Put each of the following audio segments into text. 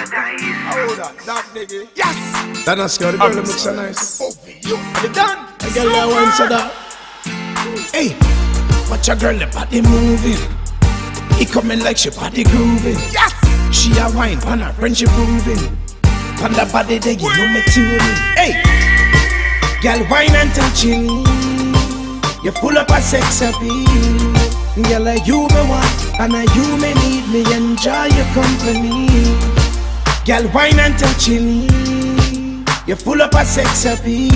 Hold on, that nigga. Yes! That not scary, girl, them look so nice. Oh, You done? I get that one, so that. Hey, watch a girl, the body moving. He coming like she body grooving. Yes! She a wine, pan her friendship proving. Pan the body, they give you me tuning. Hey! Girl, wine and touching. You full up a sex appeal. Girl, like you me want, and I you me need me enjoy your company. Girl, wine and touching me. You're full up a sex appeal.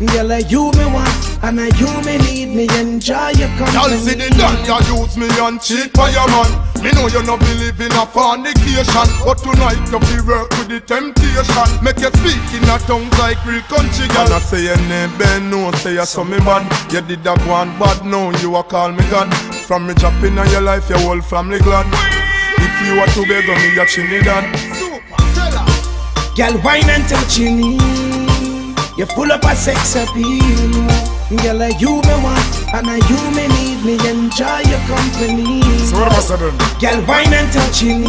Girl, like you me want, and I you me need me enjoy your company. Y'all see the gun, you use me and cheat for your man. Me know you no believe in a fornication, but tonight you be work with the temptation. Make you speak in a tongue like real country girl. And I say your name, Ben, no say you saw me bad. You did that one bad, now you a call me God. From me dropping on your life, your whole family glad. If you are to beg on me, you're Trinidad. Girl, wine and touching me. You full up a sex appeal. Girl, like you may want, and I you may need me enjoy your company. So what am I saying? Girl, wine and touching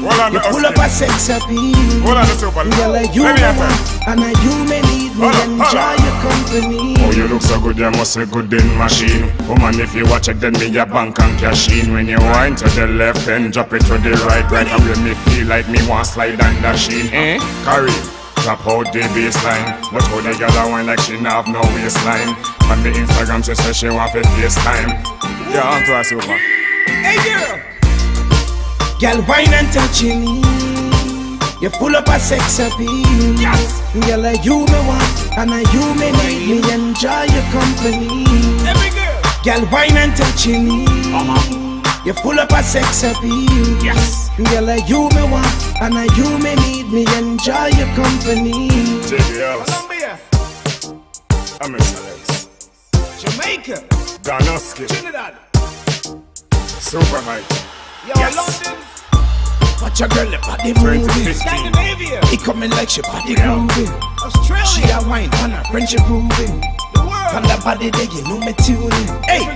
me. You let's up a sex appeal. Hold on, let's. Girl, like you Let me me answer. want, and I you me need me Hold on, hold enjoy on. your company. Oh, you look so good, you must be good in machine. Woman, if you watch it, then me your bank and cash in. When you wind to the left, then drop it to the right. Right away, me feel like me want slide and dash in. Eh? Carry. Drop out the baseline. Look how the girl a wine like she not have no waistline. On the Instagram, she say she want to FaceTime. Yeah, I'm class over. Hey girl. Girl, wine and touching me. You full up a sex appeal. Yes. Girl, like you me want, and I you me need me enjoy your company. Every girl. Girl, wine and touching me. Uh-huh. You full up a sex appeal. Yes. Girl, like you me want, and I you me need me enjoy your company. House. Colombia, I'm excellent. Jamaica, Don Husky. Trinidad, Supa Hype. Yo, Yes. London. Watch a girl, the body moving. 2015. Scandinavia, he coming like she body grooving. She a wine, on her friendship the world, the body, they you know me tuning. Hey.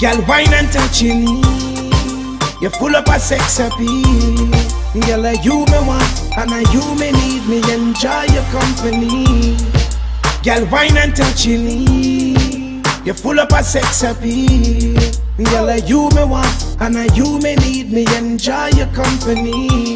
girl. Wine and touching me. You full up a sex appeal. Girl, like you me want, and I you me need me enjoy your company. Girl, wine and touching me. You full up a sex appeal. Girl, you me want, and you me need me enjoy your company.